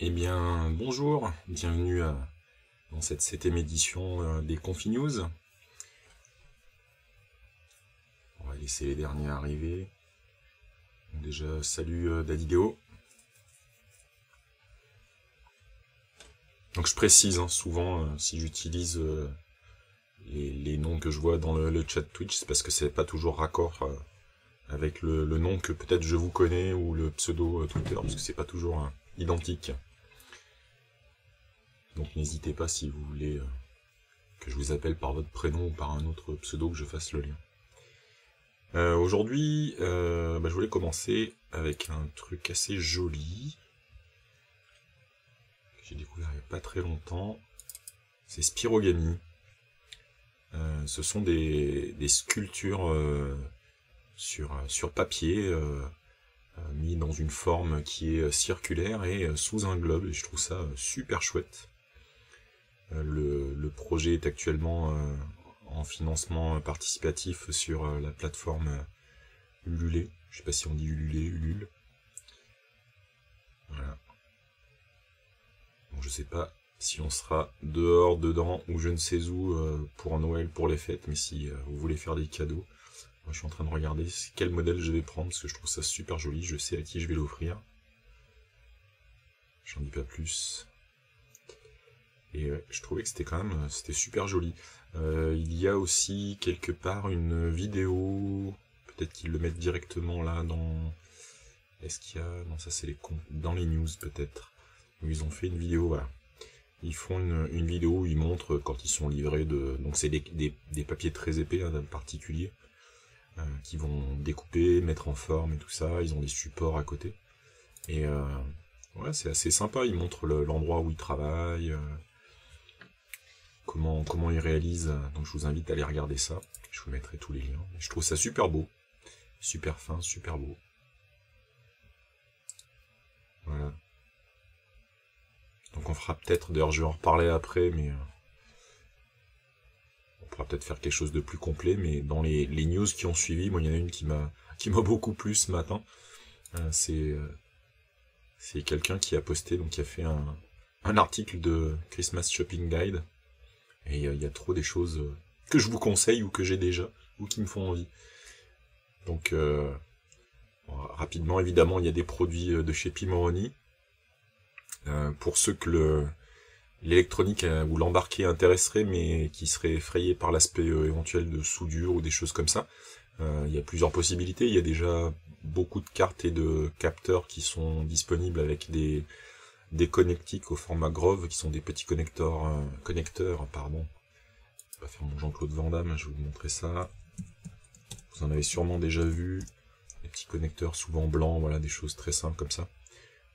Eh bien, bonjour, bienvenue dans cette septième édition euh, des Confinews. On va laisser les derniers arriver. Déjà, salut euh, Dadideo. Donc je précise hein, souvent, euh, si j'utilise les, noms que je vois dans le, chat Twitch, c'est parce que c'est pas toujours raccord avec le, nom que peut-être je vous connais ou le pseudo Twitter, parce que c'est pas toujours identique. Donc n'hésitez pas si vous voulez euh, que je vous appelle par votre prénom ou par un autre pseudo que je fasse le lien. Euh, aujourd'hui, euh, bah, je voulais commencer avec un truc assez joli que j'ai découvert il n'y a pas très longtemps. C'est Spirogami. ce sont des, sculptures sur, papier mis dans une forme qui est circulaire et sous un globe. Et je trouve ça super chouette. Euh, le, projet est actuellement euh, en financement participatif sur euh, la plateforme Ulule. Je sais pas si on dit Ulule, Ulule. Voilà. Je sais pas si on sera dehors, dedans, ou je ne sais où pour Noël, pour les fêtes, mais si vous voulez faire des cadeaux, moi je suis en train de regarder quel modèle je vais prendre, parce que je trouve ça super joli, je sais à qui je vais l'offrir. J'en dis pas plus. Et je trouvais que c'était quand même euh, c'était super joli. Euh, il y a aussi quelque part une vidéo, peut-être qu'ils le mettent directement là dans... Est-ce qu'il y a... Non, ça c'est les dans les news peut-être. Où ils ont fait une vidéo, voilà. Ils font une, vidéo où ils montrent quand ils sont livrés de... Donc c'est des, papiers très épais, hein, particulier, euh, qui vont découper, mettre en forme et tout ça. Ils ont des supports à côté. Et ouais, c'est assez sympa. Ils montrent l'endroit où ils travaillent comment, comment ils réalisent. Donc je vous invite à aller regarder ça. Je vous mettrai tous les liens. Je trouve ça super beau. Super fin, super beau. Voilà. Donc on fera peut-être, d'ailleurs je vais en reparler après, mais euh, on pourra peut-être faire quelque chose de plus complet, mais dans les, news qui ont suivi, moi il y en a une qui m'a qui m'a beaucoup plu ce matin. Euh, c'est euh, c'est quelqu'un qui a posté, donc qui a fait un article de Christmas Shopping Guide et euh, il y a trop des choses euh, que je vous conseille ou que j'ai déjà, ou qui me font envie. Donc, euh, rapidement, évidemment, il y a des produits de chez Pimoroni. pour ceux que l'électronique ou l'embarqué intéresserait, mais qui seraient effrayés par l'aspect éventuel de soudure ou des choses comme ça, il y a plusieurs possibilités. Il y a déjà beaucoup de cartes et de capteurs qui sont disponibles avec des, des connectiques au format Grove, qui sont des petits connecteurs, euh, connecteurs, pardon. Je vais pas faire mon Jean-Claude Van Damme, je vais vous montrer ça. Vous en avez sûrement déjà vu, des petits connecteurs souvent blancs, voilà, des choses très simples comme ça.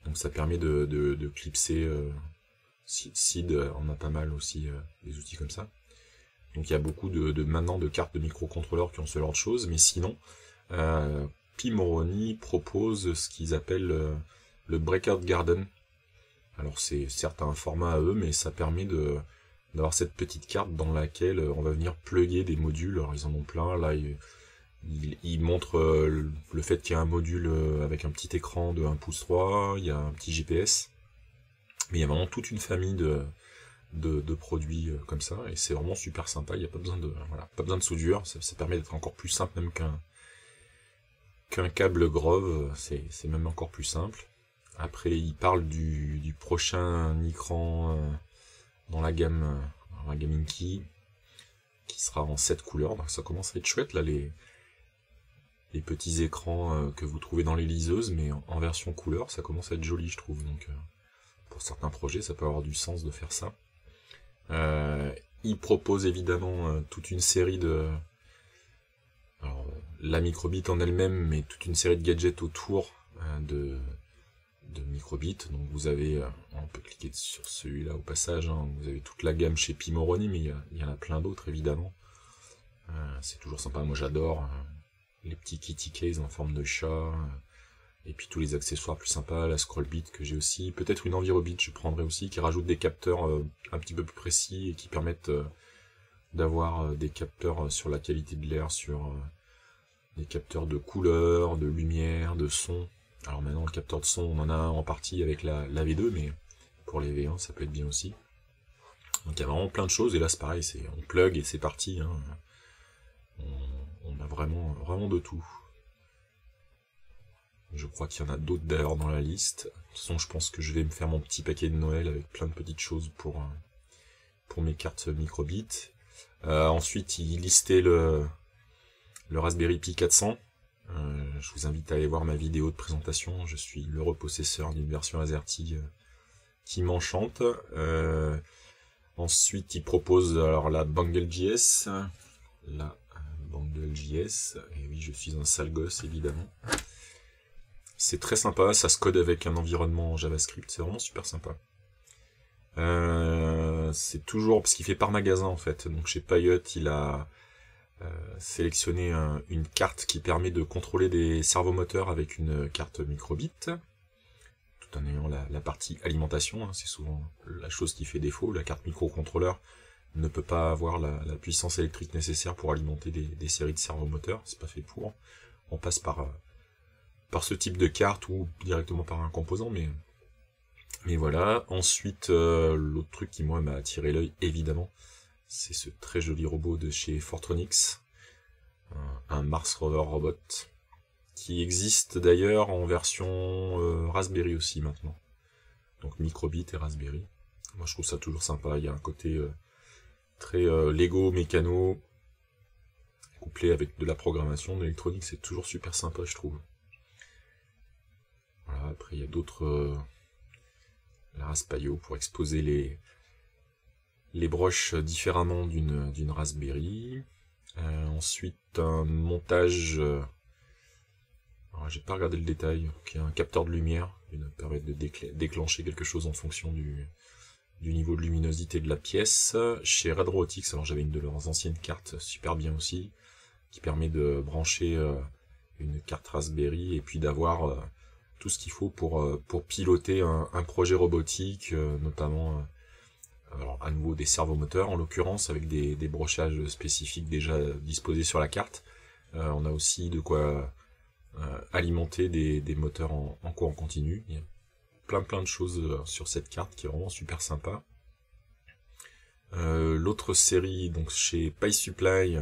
Donc ça permet de, clipser, euh, SID on a pas mal aussi euh, des outils comme ça. Donc il y a beaucoup de, maintenant de cartes de microcontrôleurs qui ont ce genre de choses, mais sinon, euh, Pimoroni propose ce qu'ils appellent euh, le Breakout Garden, alors c'est certes un format à eux, mais ça permet de d'avoir cette petite carte dans laquelle euh, on va venir plugger des modules. Alors ils en ont plein. Là, ils, montrent euh, le fait qu'il y a un module euh, avec un petit écran de 1 pouce 3, il y a un petit GPS. Mais il y a vraiment toute une famille de, de, produits comme ça, et c'est vraiment super sympa. Il n'y a pas besoin de voilà, pas besoin de soudure. Ça, permet d'être encore plus simple même qu'un qu'un câble Grove. C'est même encore plus simple. Après, il parle du, prochain écran euh, dans la gamme, euh, la gamme Inky, qui sera en 7 couleurs. Donc ça commence à être chouette, là, les, les petits écrans euh, que vous trouvez dans les liseuses, mais en, version couleur, ça commence à être joli, je trouve. Donc, pour certains projets, ça peut avoir du sens de faire ça. il propose évidemment toute une série de... Alors, la microbit en elle-même, mais toute une série de gadgets autour de de microbits. Donc vous avez, euh, on peut cliquer sur celui-là au passage, hein. vous avez toute la gamme chez Pimoroni, mais il y, en a plein d'autres évidemment. Euh, c'est toujours sympa, moi j'adore euh, les petits kitty case en forme de chat, et puis tous les accessoires plus sympas, la scrollbit que j'ai aussi, peut-être une envirobit je prendrai aussi, qui rajoute des capteurs un petit peu plus précis et qui permettent d'avoir des capteurs sur la qualité de l'air, sur des capteurs de couleur, de lumière, de son, alors maintenant, le capteur de son, on en a un en partie avec la, V2, mais pour les V1, ça peut être bien aussi. Donc il y a vraiment plein de choses, et là c'est pareil, c'est on plug et c'est parti. Hein. On, a vraiment, vraiment de tout. Je crois qu'il y en a d'autres d'ailleurs dans la liste. De toute façon, je pense que je vais me faire mon petit paquet de Noël avec plein de petites choses pour, euh, pour mes cartes microbit. Euh, ensuite, il listait le, le Raspberry Pi 400. Euh, je vous invite à aller voir ma vidéo de présentation. Je suis le repossesseur d'une version AZERTY qui m'enchante. ensuite, il propose alors la BangleJS. La BangleJS. Et oui, je suis un sale gosse, évidemment. C'est très sympa, ça se code avec un environnement JavaScript, c'est vraiment super sympa. Euh, c'est toujours, parce qu'il fait par magasin en fait, donc chez Payot, il a euh, sélectionné une carte qui permet de contrôler des servomoteurs avec une carte microbit, tout en ayant la, partie alimentation, hein. c'est souvent la chose qui fait défaut, la carte microcontrôleur ne peut pas avoir la, puissance électrique nécessaire pour alimenter des, séries de servomoteurs, c'est pas fait pour. On passe par euh, par ce type de carte ou directement par un composant, mais, mais voilà. Ensuite, euh, l'autre truc qui moi m'a attiré l'œil, évidemment, c'est ce très joli robot de chez Fortronix, un, Mars Rover Robot, qui existe d'ailleurs en version euh, Raspberry aussi maintenant. Donc Microbit et Raspberry. Moi je trouve ça toujours sympa, il y a un côté euh, très Lego, mécano, couplé avec de la programmation, d'électronique, c'est toujours super sympa je trouve après il y a d'autres... Euh, la Raspaio pour exposer les, les broches différemment d'une Raspberry. Euh, ensuite, un montage... Euh, j'ai pas regardé le détail, qui un capteur de lumière, qui va permettre de déclencher quelque chose en fonction du, niveau de luminosité de la pièce. Chez Red alors j'avais une de leurs anciennes cartes, super bien aussi, qui permet de brancher une carte Raspberry et puis d'avoir tout ce qu'il faut pour, euh, piloter un, projet robotique, euh, notamment euh, alors, à nouveau des servomoteurs en l'occurrence, avec des, brochages spécifiques déjà disposés sur la carte. on a aussi de quoi alimenter des, moteurs en, en, courant continu. Il y a plein plein de choses sur cette carte qui est vraiment super sympa. L'autre série, donc chez PySupply,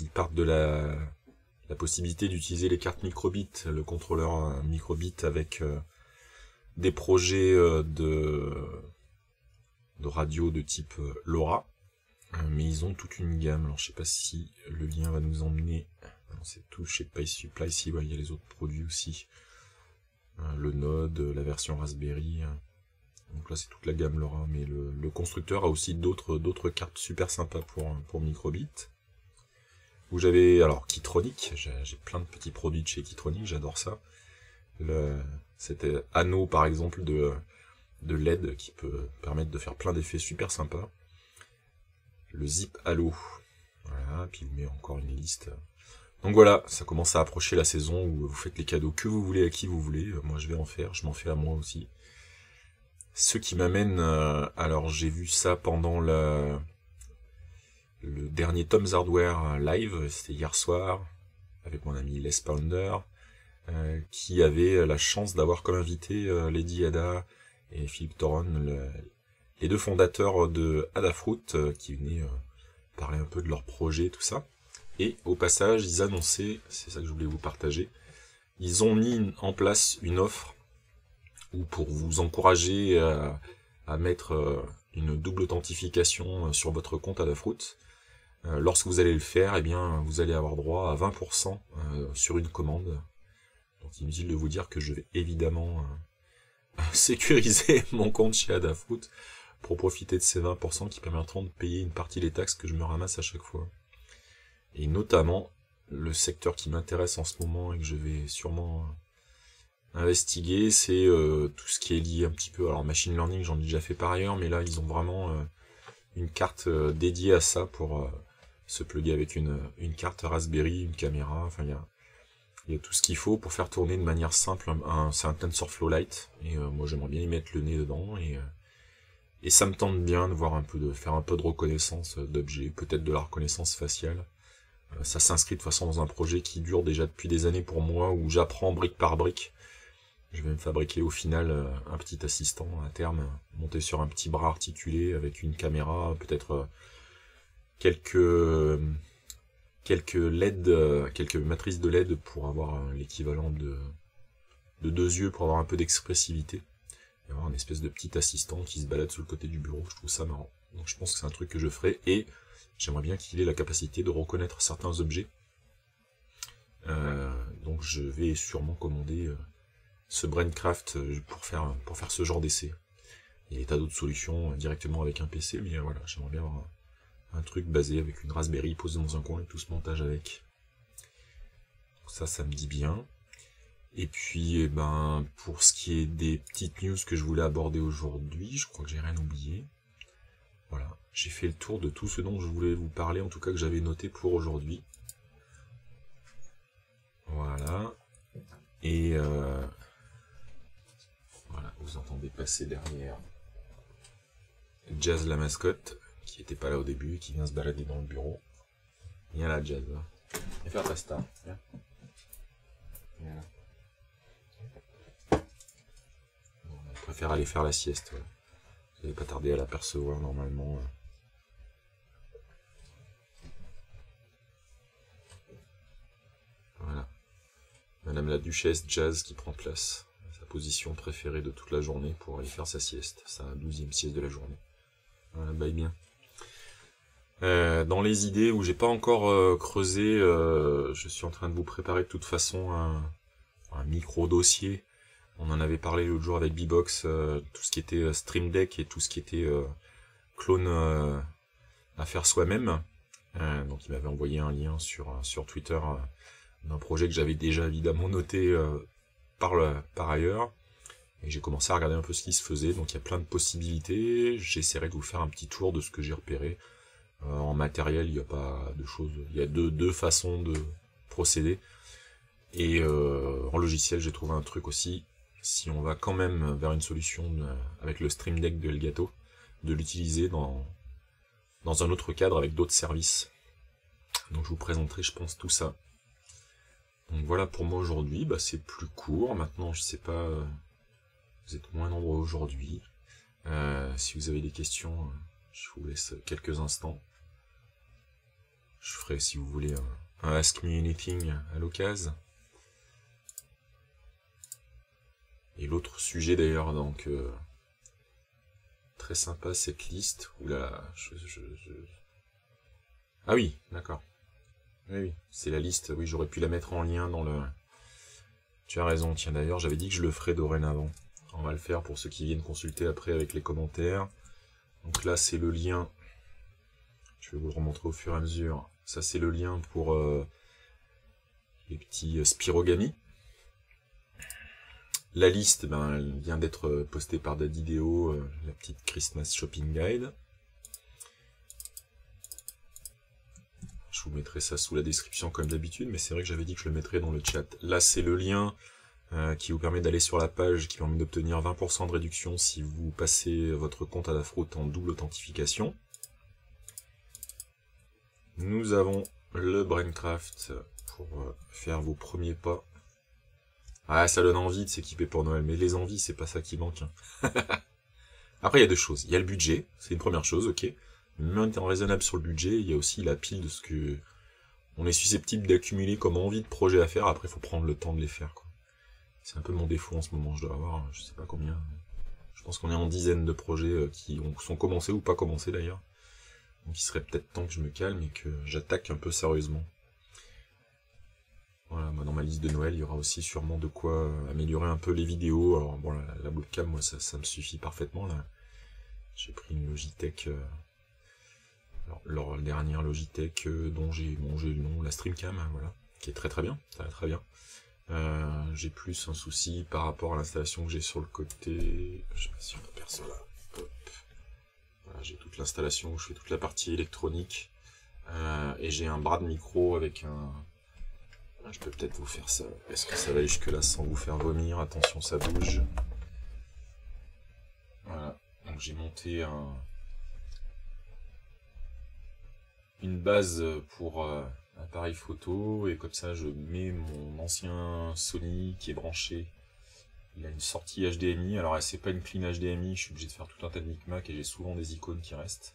ils partent de la, la possibilité d'utiliser les cartes microbit, le contrôleur euh, microbit avec euh, des projets euh, de, de radio de type LoRa. mais ils ont toute une gamme. Alors je sais pas si le lien va nous emmener. C'est tout chez PySupply. Si, il y a les autres produits aussi. le Node, la version Raspberry. Donc là c'est toute la gamme LoRa, mais le, constructeur a aussi d'autres cartes super sympas pour, pour microbit où j'avais, alors, Kitronic, j'ai plein de petits produits de chez Kitronic, j'adore ça. C'était anneau, par exemple, de, de LED qui peut permettre de faire plein d'effets super sympas. Le Zip Halo. Voilà, puis il met encore une liste. Donc voilà, ça commence à approcher la saison où vous faites les cadeaux que vous voulez à qui vous voulez. Moi, je vais en faire, je m'en fais à moi aussi. Ce qui m'amène, euh, alors j'ai vu ça pendant le dernier Tom's Hardware live, c'était hier soir, avec mon ami Les Pounder, euh, qui avait la chance d'avoir comme invité euh, Lady Ada et Philippe Toron, les deux fondateurs de Adafruit, euh, qui venaient parler un peu de leur projet, tout ça. Et au passage, ils annonçaient, c'est ça que je voulais vous partager, ils ont mis en place une offre où pour vous encourager à, mettre une double authentification sur votre compte Adafruit, euh, lorsque vous allez le faire, eh bien, vous allez avoir droit à 20% euh, sur une commande. Donc inutile de vous dire que je vais évidemment euh, sécuriser mon compte chez Adafruit pour profiter de ces 20% qui permettront de payer une partie des taxes que je me ramasse à chaque fois. Et notamment, le secteur qui m'intéresse en ce moment et que je vais sûrement investiguer, c'est tout ce qui est lié un petit peu, alors machine learning j'en ai déjà fait par ailleurs, mais là ils ont vraiment une carte dédiée à ça pour se plugger avec une, une carte Raspberry, une caméra, enfin il y a, y a tout ce qu'il faut pour faire tourner de manière simple un, c'est un TensorFlow Lite, et euh, moi j'aimerais bien y mettre le nez dedans, et, euh, et ça me tente bien de voir un peu de faire un peu de reconnaissance d'objets, peut-être de la reconnaissance faciale. Euh, ça s'inscrit de toute façon dans un projet qui dure déjà depuis des années pour moi, où j'apprends brique par brique. Je vais me fabriquer au final euh, un petit assistant à terme, monter sur un petit bras articulé avec une caméra, peut-être euh, quelques quelques LED, euh, quelques matrices de LED pour avoir l'équivalent de, de deux yeux pour avoir un peu d'expressivité. Et avoir une espèce de petit assistant qui se balade sous le côté du bureau, je trouve ça marrant. Donc je pense que c'est un truc que je ferai et j'aimerais bien qu'il ait la capacité de reconnaître certains objets. donc je vais sûrement commander ce Braincraft euh, pour faire, ce genre d'essai. Il y a des tas d'autres solutions euh, directement avec un PC, mais euh, voilà, j'aimerais bien avoir un, truc basé avec une Raspberry posée dans un coin et tout ce montage avec. ça, ça me dit bien. Et puis, eh ben, pour ce qui est des petites news que je voulais aborder aujourd'hui, je crois que j'ai rien oublié. Voilà, j'ai fait le tour de tout ce dont je voulais vous parler, en tout cas que j'avais noté pour aujourd'hui. Voilà. Et voilà, vous entendez passer derrière Jazz la mascotte, qui était pas là au début, qui vient se balader dans le bureau. Viens là, Jazz. Viens faire ta star. Viens. Là. préfère aller faire la sieste. Vous n'allez pas tarder à l'apercevoir normalement. Voilà. Madame la Duchesse Jazz qui prend place position préférée de toute la journée pour aller faire sa sieste, sa douzième sieste de la journée. Voilà, bye bien. Euh, dans les idées où j'ai pas encore euh, creusé, euh, je suis en train de vous préparer de toute façon un, micro dossier. On en avait parlé l'autre jour avec Bbox, tout ce qui était Stream Deck et tout ce qui était clone à faire soi-même. donc il m'avait envoyé un lien sur, sur Twitter d'un projet que j'avais déjà évidemment noté par, par ailleurs. Et j'ai commencé à regarder un peu ce qui se faisait, donc il y a plein de possibilités. J'essaierai de vous faire un petit tour de ce que j'ai repéré. Euh, en matériel, il n'y a pas de choses. Il y a deux, façons de procéder. Et euh, en logiciel, j'ai trouvé un truc aussi. Si on va quand même vers une solution avec le Stream Deck de Elgato, de l'utiliser dans, un autre cadre avec d'autres services. Donc je vous présenterai, je pense, tout ça donc voilà pour moi aujourd'hui, bah, c'est plus court. Maintenant, je sais pas, euh, vous êtes moins nombreux aujourd'hui. Euh, si vous avez des questions, euh, je vous laisse quelques instants. Je ferai, si vous voulez, un, Ask Me Anything à l'occasion. Et l'autre sujet d'ailleurs, donc très sympa cette liste. Oula. Ah oui, d'accord. Oui, c'est la liste. Oui, j'aurais pu la mettre en lien dans le... Tu as raison, tiens d'ailleurs, j'avais dit que je le ferais dorénavant. On va le faire pour ceux qui viennent consulter après avec les commentaires. Donc là, c'est le lien. Je vais vous le remontrer au fur et à mesure. Ça, c'est le lien pour euh, les petits euh, spirogami. La liste, ben, elle vient d'être postée par Dadideo, euh, la petite Christmas Shopping Guide. Je vous mettrai ça sous la description comme d'habitude, mais c'est vrai que j'avais dit que je le mettrais dans le chat. Là, c'est le lien euh, qui vous permet d'aller sur la page, qui permet d'obtenir 20% de réduction si vous passez votre compte à la fraude en double authentification. Nous avons le Braincraft pour euh, faire vos premiers pas. Ah, ça donne envie de s'équiper pour Noël, mais les envies, c'est pas ça qui manque. Hein. Après, il y a deux choses. Il y a le budget, c'est une première chose, ok même étant raisonnable sur le budget, il y a aussi la pile de ce que on est susceptible d'accumuler comme envie de projets à faire, après il faut prendre le temps de les faire. C'est un peu mon défaut en ce moment, je dois avoir, je sais pas combien, je pense qu'on est en dizaines de projets euh, qui ont, sont commencés ou pas commencés d'ailleurs. Donc il serait peut-être temps que je me calme et que j'attaque un peu sérieusement. Voilà, moi dans ma liste de Noël, il y aura aussi sûrement de quoi euh, améliorer un peu les vidéos. Alors bon, la, la webcam, moi ça, me suffit parfaitement. J'ai pris une Logitech euh, leur dernière Logitech euh, dont j'ai mangé le nom, la Streamcam, hein, voilà, qui est très très bien, ça va très bien. J'ai plus un souci par rapport à l'installation que j'ai sur le côté. Je sais pas si on aperçoit là. Voilà, j'ai toute l'installation je fais toute la partie électronique. Euh, et j'ai un bras de micro avec un. Je peux peut-être vous faire ça. Est-ce que ça va jusque là sans vous faire vomir? Attention, ça bouge. Voilà. Donc j'ai monté un, une base pour euh, appareil photo et comme ça je mets mon ancien Sony qui est branché Il a une sortie HDMI, alors c'est pas une clean HDMI, je suis obligé de faire tout un tas de micmac et j'ai souvent des icônes qui restent.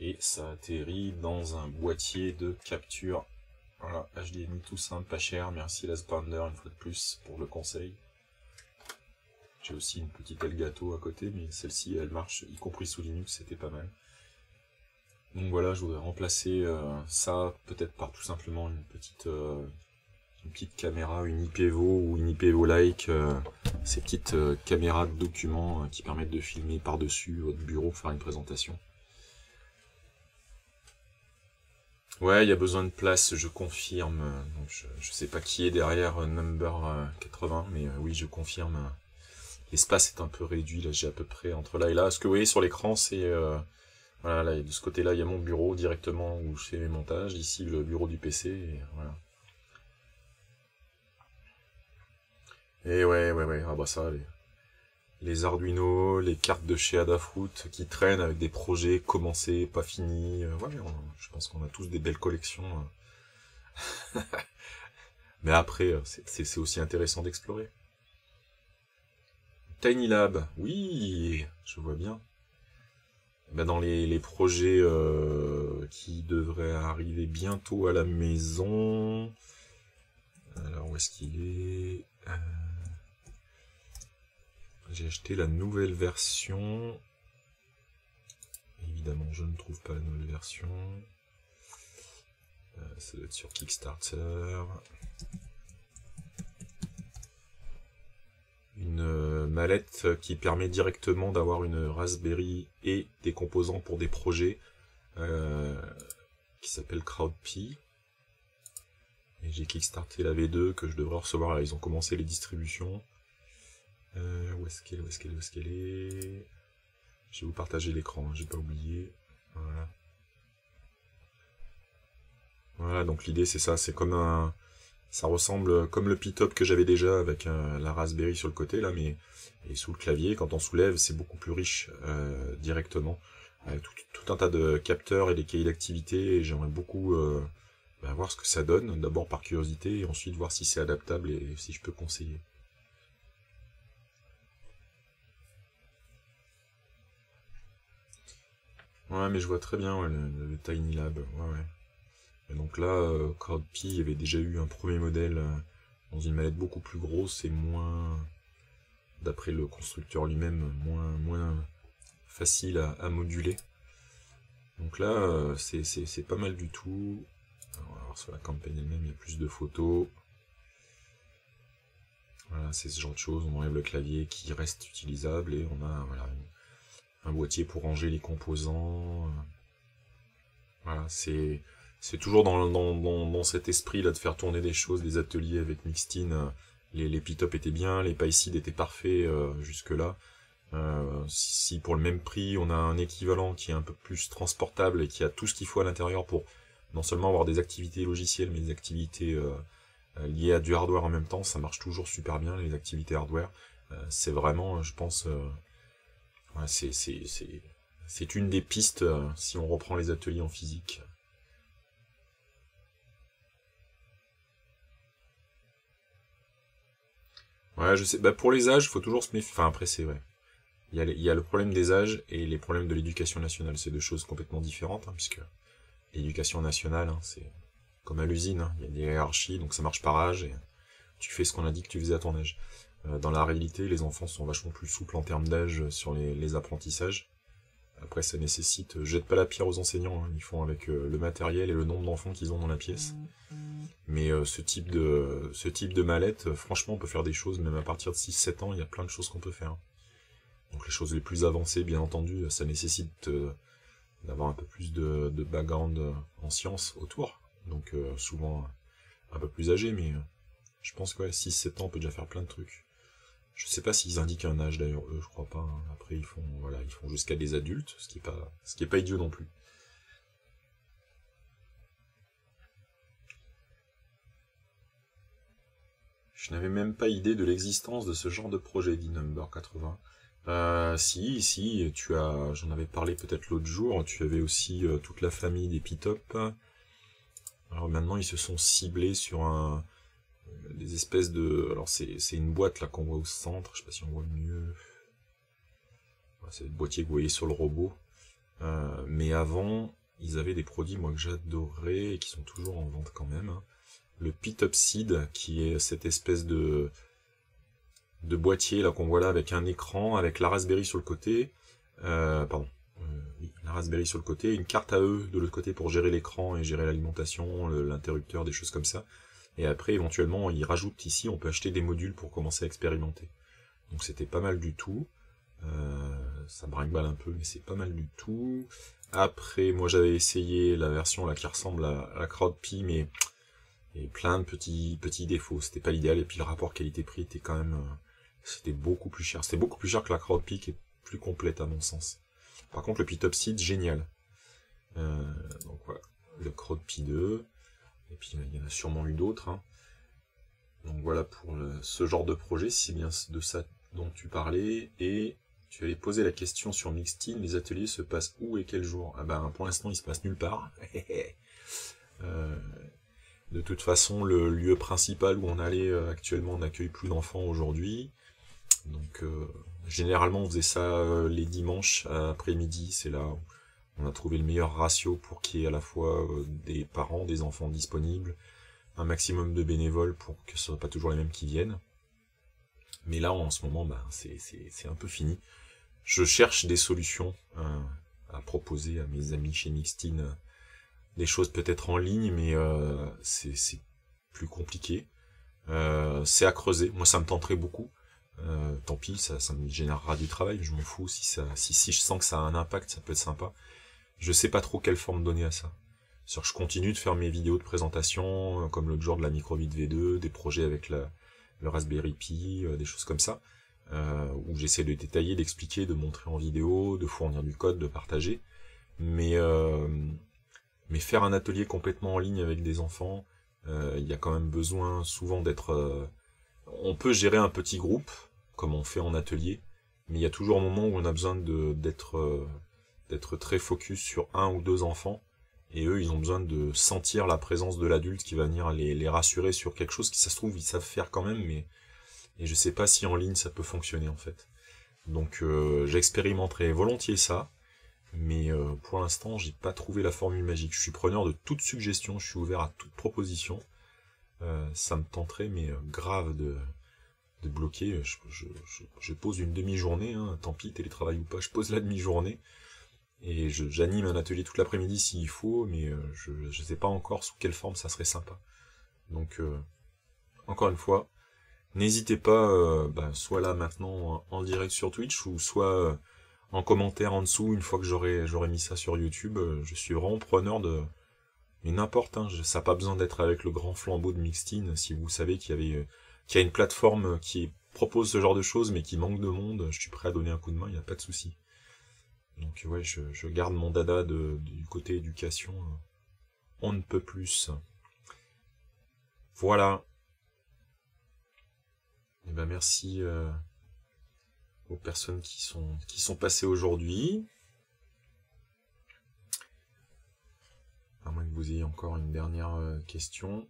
Et ça atterrit dans un boîtier de capture. Voilà, HDMI tout simple, pas cher, merci Les Pander une fois de plus pour le conseil. J'ai aussi une petite Elgato à côté, mais celle-ci elle marche, y compris sous Linux, c'était pas mal. Donc voilà, je voudrais remplacer euh, ça peut-être par tout simplement une petite euh, une petite caméra, une IPEVO ou une IPEVO-like, euh, ces petites caméras de documents qui permettent de filmer par-dessus votre bureau, faire une présentation. Ouais, il y a besoin de place, je confirme. Je, je sais pas qui est derrière Number 80, mais oui, je confirme. L'espace est un peu réduit, là j'ai à peu près entre là et là. Ce que vous voyez sur l'écran, c'est voilà, de ce côté-là, il y a mon bureau directement où je fais mes montages. Ici, le bureau du PC. Voilà. Et ouais, ouais, ouais. Ah bah ça, les, les Arduino, les cartes de chez Adafruit qui traînent avec des projets commencés, pas finis. Euh, ouais, je pense qu'on a tous des belles collections. Euh. Mais après, euh, c'est aussi intéressant d'explorer. Tiny Lab, oui, je vois bien. Bah, dans les, projets euh, qui devraient arriver bientôt à la maison. Alors où est-ce qu'il est, euh, J'ai acheté la nouvelle version. Évidemment, je ne trouve pas la nouvelle version. Euh, ça doit être sur Kickstarter. une euh, mallette qui permet directement d'avoir une Raspberry et des composants pour des projets qui s'appelle CrowdP. Et j'ai kickstarté la V2 que je devrais recevoir. Là, ils ont commencé les distributions. Euh, où est-ce qu'elle est est est? Je vais vous partager l'écran, hein, j'ai pas oublié. Voilà. Voilà, donc l'idée c'est ça, c'est comme un, ça ressemble comme le P-Top que j'avais déjà avec la Raspberry sur le côté là, mais et sous le clavier, quand on soulève, c'est beaucoup plus riche euh, directement. Avec tout, un tas de capteurs et des cahiers d'activité, j'aimerais beaucoup euh, bah, voir ce que ça donne, d'abord par curiosité, et ensuite voir si c'est adaptable et si je peux conseiller. Ouais, mais je vois très bien le, Tiny Lab. Ouais, ouais donc là, euh, avait déjà eu un premier modèle euh, dans une mallette beaucoup plus grosse et moins, d'après le constructeur lui-même, moins, moins facile à, moduler. Donc là, euh, c'est pas mal du tout. Alors, sur la campagne elle-même, il y a plus de photos. Voilà, c'est ce genre de choses. On enlève le clavier qui reste utilisable et on a un boîtier pour ranger les composants. Voilà, c'est toujours dans, dans, cet esprit là de faire tourner des choses, des ateliers avec Mixtine. Les, les P-Top étaient bien, les Pyseed étaient parfaits euh, jusque-là. Euh, si pour le même prix, on a un équivalent qui est un peu plus transportable et qui a tout ce qu'il faut à l'intérieur pour non seulement avoir des activités logicielles, mais des activités liées à du hardware en même temps, ça marche toujours super bien, les activités hardware. c'est vraiment, je pense, c'est une des pistes si on reprend les ateliers en physique. Ouais, je sais. Bah, pour les âges, il faut toujours se méfier. Enfin, après, c'est vrai. Il y, a, le problème des âges et les problèmes de l'éducation nationale. C'est deux choses complètement différentes, hein, puisque l'éducation nationale, hein, c'est comme à l'usine. Hein. Il y a des hiérarchies, donc ça marche par âge et tu fais ce qu'on a dit que tu faisais à ton âge. Euh, dans la réalité, les enfants sont vachement plus souples en termes d'âge sur les, apprentissages. Après, ça nécessite, euh, jette pas la pierre aux enseignants, ils font avec euh, le matériel et le nombre d'enfants qu'ils ont dans la pièce. Mais euh, ce, type de, ce type de mallette, euh, franchement, on peut faire des choses, même à partir de 6-7 ans, il y a plein de choses qu'on peut faire. Donc les choses les plus avancées, bien entendu, ça nécessite euh, d'avoir un peu plus de, de, background en sciences autour. Donc souvent un peu plus âgé, mais je pense que ouais, 6-7 ans, on peut déjà faire plein de trucs. Je sais pas s'ils indiquent un âge d'ailleurs, eux, je crois pas. Hein. Après, ils font, voilà, ils font jusqu'à des adultes, ce qui est pas, pas idiot non plus. Je n'avais même pas idée de l'existence de ce genre de projet, dit Number 80. Euh, si, si, tu as, j'en avais parlé peut-être l'autre jour, tu avais aussi euh, toute la famille des Pitop. Alors maintenant, ils se sont ciblés sur un, des espèces de... Alors c'est une boîte là qu'on voit au centre, je sais pas si on voit mieux. C'est le boîtier que vous voyez sur le robot. Euh, mais avant, ils avaient des produits moi que j'adorais et qui sont toujours en vente quand même. Hein. Le Pitopside, qui est cette espèce de de boîtier là qu'on voit là avec un écran, avec la Raspberry sur le côté, euh, pardon, euh, la Raspberry sur le côté, une carte à eux de l'autre côté pour gérer l'écran et gérer l'alimentation, l'interrupteur, des choses comme ça. Et après, éventuellement, ils rajoutent ici, on peut acheter des modules pour commencer à expérimenter. Donc c'était pas mal du tout. Euh, ça brinque un peu, mais c'est pas mal du tout. Après, moi j'avais essayé la version là qui ressemble à, la CrowdPi, mais y plein de petits petits défauts. C'était pas l'idéal, et puis le rapport qualité-prix était quand même... Euh, c'était beaucoup plus cher. C'était beaucoup plus cher que la CrowdPi, qui est plus complète à mon sens. Par contre, le Pitopside, génial. Euh, donc voilà, le CrowdPi 2. Et puis il y en a sûrement eu d'autres. Hein. Donc voilà pour ce genre de projet, si bien de ça dont tu parlais. Et tu avais posé la question sur Mixteam, les ateliers se passent où et quel jour? Ah ben pour l'instant ils se passent nulle part. Euh, de toute façon, le lieu principal où on allait euh, actuellement n'accueille plus d'enfants aujourd'hui. Donc euh, généralement on faisait ça les dimanches après-midi, c'est là où on a trouvé le meilleur ratio pour qu'il y ait à la fois des parents, des enfants disponibles, un maximum de bénévoles pour que ce ne soit pas toujours les mêmes qui viennent. Mais là, en ce moment, ben, c'est un peu fini je cherche des solutions euh, à proposer à mes amis chez Mixtine. Euh, des choses peut-être en ligne, mais euh, c'est plus compliqué. c'est à creuser. Moi, ça me tenterait beaucoup. Tant pis, ça, me générera du travail. Je m'en fous. Si, ça, si, je sens que ça a un impact, ça peut être sympa. Je sais pas trop quelle forme donner à ça. Je continue de faire mes vidéos de présentation, comme l'autre jour de la Microvit V2, des projets avec le Raspberry Pi, des choses comme ça euh, où j'essaie de détailler, d'expliquer, de montrer en vidéo, de fournir du code, de partager. Mais, euh, faire un atelier complètement en ligne avec des enfants, euh, il y a quand même besoin souvent d'être... On peut gérer un petit groupe, comme on fait en atelier, mais il y a toujours un moment où on a besoin d'être euh, d'être très focus sur un ou deux enfants, et eux, ils ont besoin de sentir la présence de l'adulte qui va venir les, les rassurer sur quelque chose qui, ça se trouve, ils savent faire quand même, mais et je sais pas si en ligne ça peut fonctionner en fait. Donc euh, j'expérimenterai volontiers ça, mais euh, pour l'instant j'ai pas trouvé la formule magique. Je suis preneur de toute suggestion, je suis ouvert à toute proposition. Euh, ça me tenterait, mais grave de, bloquer. Je, pose une demi-journée, hein, tant pis, télétravail ou pas, je pose la demi-journée. Et j'anime un atelier toute l'après-midi s'il faut, mais je ne sais pas encore sous quelle forme ça serait sympa. Donc, encore une fois, N'hésitez pas, euh, bah, soit là maintenant en direct sur Twitch, ou soit euh, en commentaire en dessous, une fois que j'aurai mis ça sur YouTube. Euh, je suis vraiment preneur de... Mais n'importe, hein, ça n'a pas besoin d'être avec le grand flambeau de Mixtine. Si vous savez qu'il y avait qu'il y a une plateforme qui propose ce genre de choses, mais qui manque de monde, je suis prêt à donner un coup de main, il n'y a pas de souci. Donc ouais, je, garde mon dada du côté éducation. On ne peut plus. Voilà. Eh ben merci euh, aux personnes qui sont, qui sont passées aujourd'hui. À moins que vous ayez encore une dernière euh, question.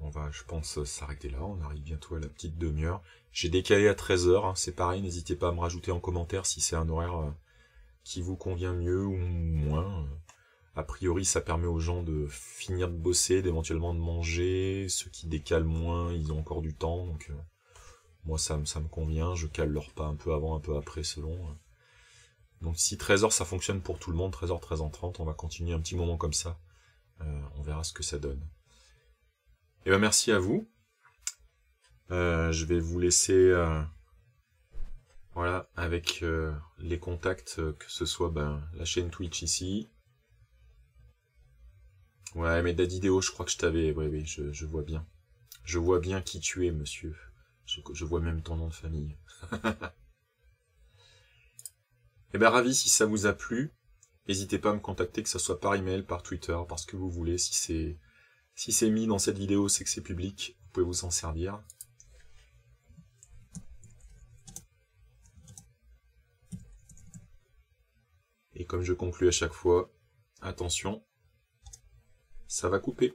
On va, je pense, s'arrêter là. On arrive bientôt à la petite demi-heure. J'ai décalé à 13h. Hein, c'est pareil, n'hésitez pas à me rajouter en commentaire si c'est un horaire euh, qui vous convient mieux ou moins. A priori, ça permet aux gens de finir de bosser, d'éventuellement de manger. Ceux qui décalent moins, ils ont encore du temps. Donc, euh, moi, ça, ça me convient. Je cale leur pas un peu avant, un peu après, selon. Euh. Donc, si 13h, ça fonctionne pour tout le monde, 13h, 13h30, on va continuer un petit moment comme ça. Euh, on verra ce que ça donne. Et eh ben, merci à vous. je vais vous laisser... voilà, avec les contacts, que ce soit ben, la chaîne Twitch ici, Ouais, mais Dadidéo, je crois que je t'avais... Oui, oui, je, vois bien. Je vois bien qui tu es, monsieur. Je, vois même ton nom de famille. eh ben, ravi si ça vous a plu. N'hésitez pas à me contacter, que ce soit par email, par Twitter, parce que vous voulez. Si c'est si c'est mis dans cette vidéo, c'est que c'est public. Vous pouvez vous en servir. Et comme je conclue à chaque fois, attention, ça va couper.